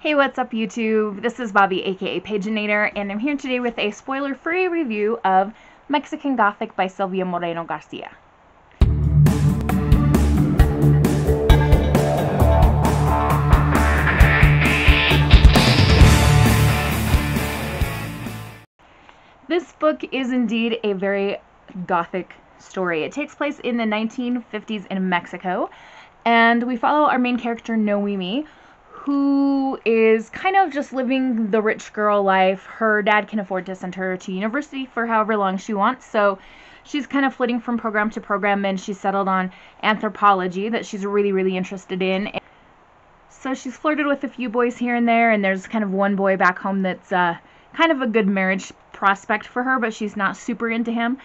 Hey, what's up YouTube? This is Bobi, aka Paginator, and I'm here today with a spoiler-free review of Mexican Gothic by Silvia Moreno Garcia. This book is indeed a very gothic story. It takes place in the 1950s in Mexico, and we follow our main character Noemi, who is kind of just living the rich girl life. Her dad can afford to send her to university for however long she wants, so she's kind of flitting from program to program and she's settled on anthropology that she's really, really interested in. So she's flirted with a few boys here and there, and there's kind of one boy back home that's uh, kind of a good marriage prospect for her, but she's not super into him.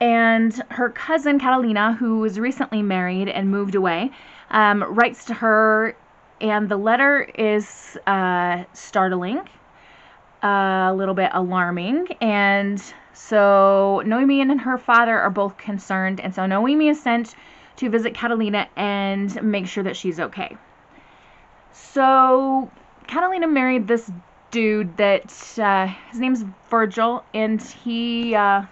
And her cousin Catalina, who was recently married and moved away, um, writes to her and the letter is uh, startling, a little bit alarming, and so Noemi and her father are both concerned, and so Noemi is sent to visit Catalina and make sure that she's okay. So Catalina married this dude that uh, his name's Virgil, and he uh,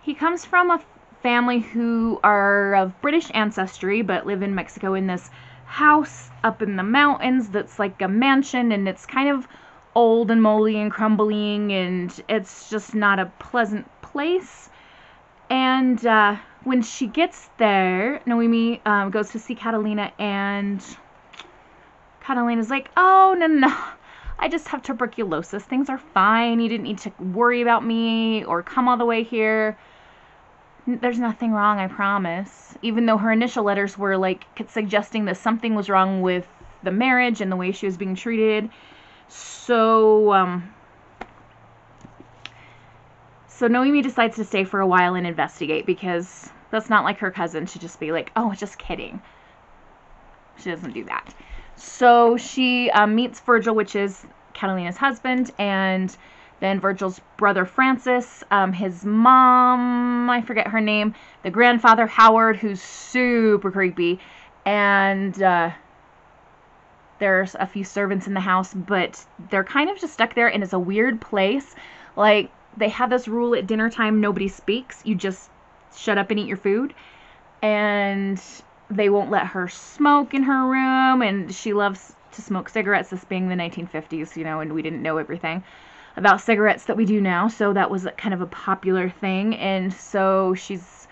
he comes from a family who are of British ancestry but live in Mexico in this house up in the mountains that's like a mansion and it's kind of old and moldy and crumbling and it's just not a pleasant place. And uh, when she gets there, Noemi um, goes to see Catalina and Catalina's like, oh, no, no, I just have tuberculosis. Things are fine. You didn't need to worry about me or come all the way here there's nothing wrong, I promise. Even though her initial letters were like suggesting that something was wrong with the marriage and the way she was being treated. So, um, so Noemi decides to stay for a while and investigate because that's not like her cousin to just be like, oh, just kidding. She doesn't do that. So she um, meets Virgil, which is Catalina's husband, and then Virgil's brother Francis, um, his mom, I forget her name, the grandfather Howard, who's super creepy, and uh, there's a few servants in the house, but they're kind of just stuck there, and it's a weird place. Like, they have this rule at dinner time nobody speaks, you just shut up and eat your food. And they won't let her smoke in her room, and she loves to smoke cigarettes, this being the 1950s, you know, and we didn't know everything about cigarettes that we do now, so that was kind of a popular thing. And so she's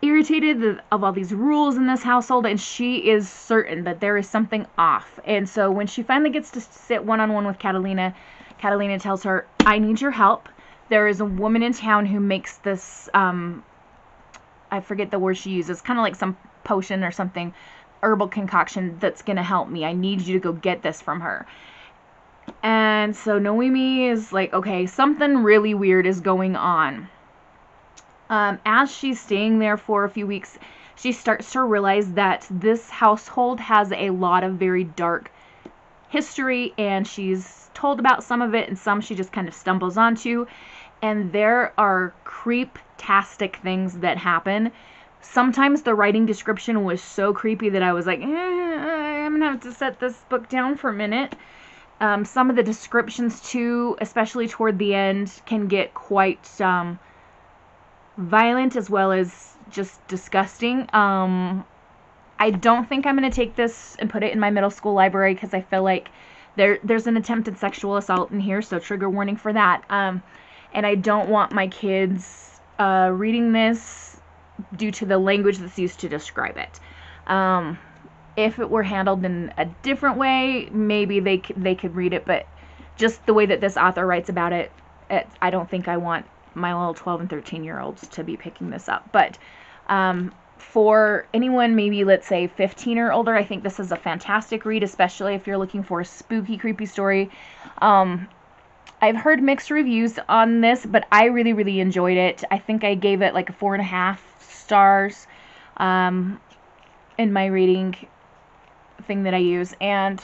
irritated of all these rules in this household, and she is certain that there is something off. And so when she finally gets to sit one on one with Catalina, Catalina tells her, I need your help. There is a woman in town who makes this, um, I forget the word she uses, kind of like some potion or something, herbal concoction that's going to help me. I need you to go get this from her. And so Noemi is like, okay, something really weird is going on. Um, as she's staying there for a few weeks, she starts to realize that this household has a lot of very dark history, and she's told about some of it, and some she just kind of stumbles onto. And there are creep-tastic things that happen. Sometimes the writing description was so creepy that I was like, eh, I'm gonna have to set this book down for a minute. Um, some of the descriptions too, especially toward the end, can get quite um, violent as well as just disgusting. Um, I don't think I'm going to take this and put it in my middle school library because I feel like there there's an attempted sexual assault in here, so trigger warning for that. Um, and I don't want my kids uh, reading this due to the language that's used to describe it. Um, if it were handled in a different way, maybe they they could read it, but just the way that this author writes about it, it I don't think I want my little 12 and 13 year olds to be picking this up. But um, for anyone maybe let's say 15 or older, I think this is a fantastic read, especially if you're looking for a spooky, creepy story. Um, I've heard mixed reviews on this, but I really, really enjoyed it. I think I gave it like a four and a half stars um, in my reading thing that I use, and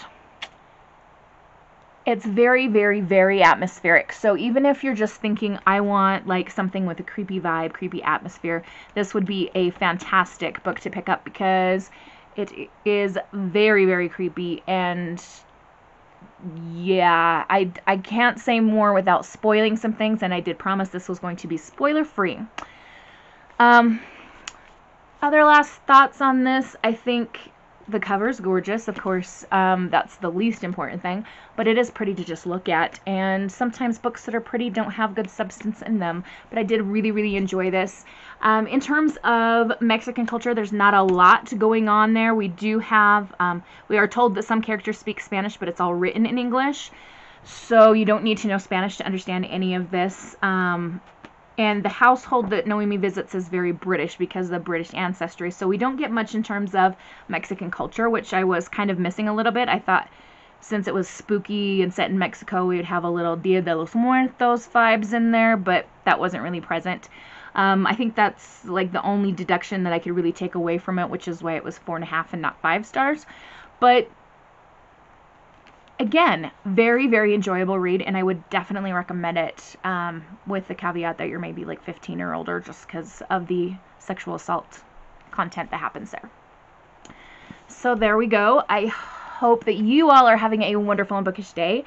it's very, very, very atmospheric. So even if you're just thinking, I want like something with a creepy vibe, creepy atmosphere, this would be a fantastic book to pick up because It is very, very creepy and yeah, I, I can't say more without spoiling some things, and I did promise this was going to be spoiler free. Um, other last thoughts on this, I think the cover's gorgeous, of course, um, that's the least important thing, but it is pretty to just look at, and sometimes books that are pretty don't have good substance in them, but I did really, really enjoy this. Um, in terms of Mexican culture, there's not a lot going on there. We do have, um, we are told that some characters speak Spanish, but it's all written in English, so you don't need to know Spanish to understand any of this. Um, and the household that Noemi visits is very British because of the British ancestry. So we don't get much in terms of Mexican culture, which I was kind of missing a little bit. I thought since it was spooky and set in Mexico, we would have a little Dia de los Muertos vibes in there, but that wasn't really present. Um, I think that's like the only deduction that I could really take away from it, which is why it was four and a half and not five stars. But again, very, very enjoyable read, and I would definitely recommend it um, with the caveat that you're maybe like 15 or older just because of the sexual assault content that happens there. So there we go. I hope that you all are having a wonderful and bookish day.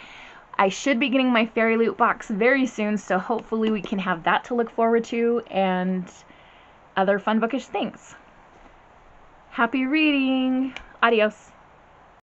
I should be getting my FairyLoot box very soon, so hopefully we can have that to look forward to and other fun bookish things. Happy reading! Adios.